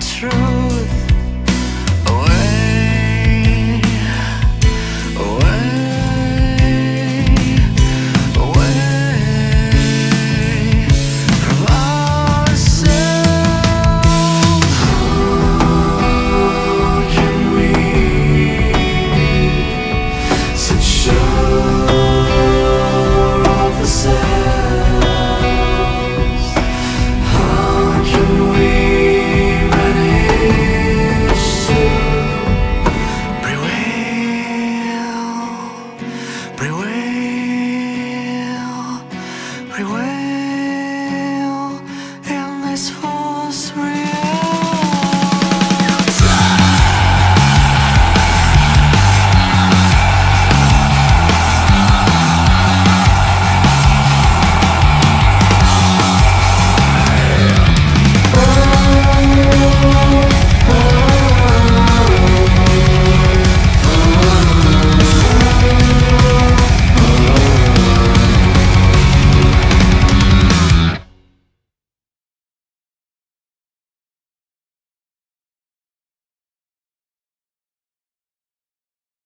true. everywhere.